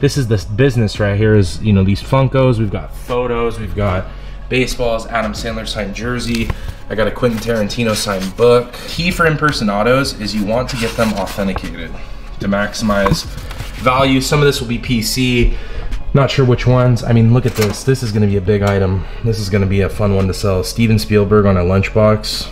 this is this business right here is, you know, these Funkos, we've got photos, we've got baseballs, Adam Sandler signed jersey. I got a Quentin Tarantino signed book. Key for in-person is you want to get them authenticated to maximize value. Some of this will be PC. Not sure which ones. I mean, look at this. This is gonna be a big item. This is gonna be a fun one to sell. Steven Spielberg on a lunchbox.